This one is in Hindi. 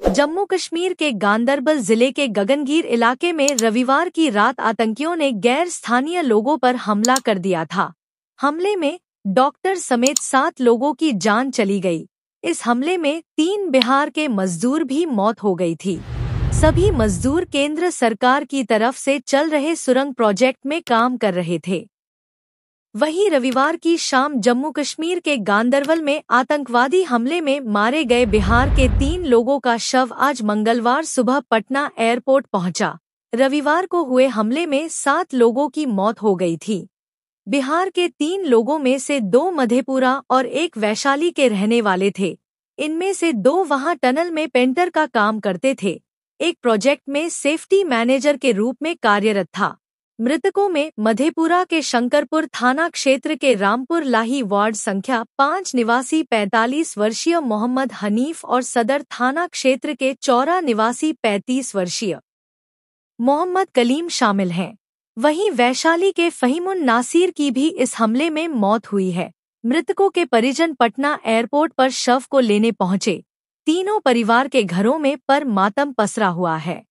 जम्मू कश्मीर के गांदरबल ज़िले के गगनगीर इलाके में रविवार की रात आतंकियों ने गैर स्थानीय लोगों पर हमला कर दिया था। हमले में डॉक्टर समेत सात लोगों की जान चली गई। इस हमले में तीन बिहार के मजदूर भी मौत हो गई थी। सभी मजदूर केंद्र सरकार की तरफ़ से चल रहे सुरंग प्रोजेक्ट में काम कर रहे थे। वहीं रविवार की शाम जम्मू कश्मीर के गांदरबल में आतंकवादी हमले में मारे गए बिहार के तीन लोगों का शव आज मंगलवार सुबह पटना एयरपोर्ट पहुँचा। रविवार को हुए हमले में सात लोगों की मौत हो गई थी। बिहार के तीन लोगों में से दो मधेपुरा और एक वैशाली के रहने वाले थे। इनमें से दो वहाँ टनल में पेंटर का काम करते थे। एक प्रोजेक्ट में सेफ्टी मैनेजर के रूप में कार्यरत था। मृतकों में मधेपुरा के शंकरपुर थाना क्षेत्र के रामपुर लाही वार्ड संख्या पाँच निवासी 45 वर्षीय मोहम्मद हनीफ और सदर थाना क्षेत्र के चौरा निवासी 35 वर्षीय मोहम्मद कलीम शामिल हैं। वहीं वैशाली के फहीमुन नासिर की भी इस हमले में मौत हुई है। मृतकों के परिजन पटना एयरपोर्ट पर शव को लेने पहुँचे। तीनों परिवार के घरों में पर मातम पसरा हुआ है।